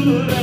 good.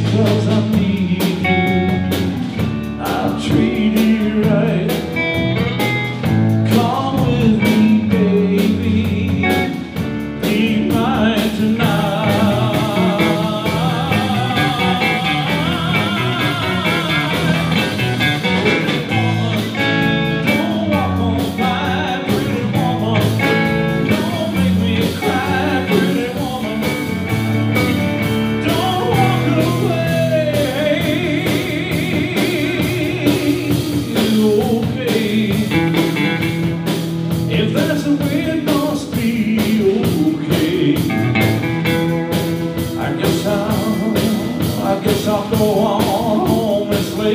clothes on me.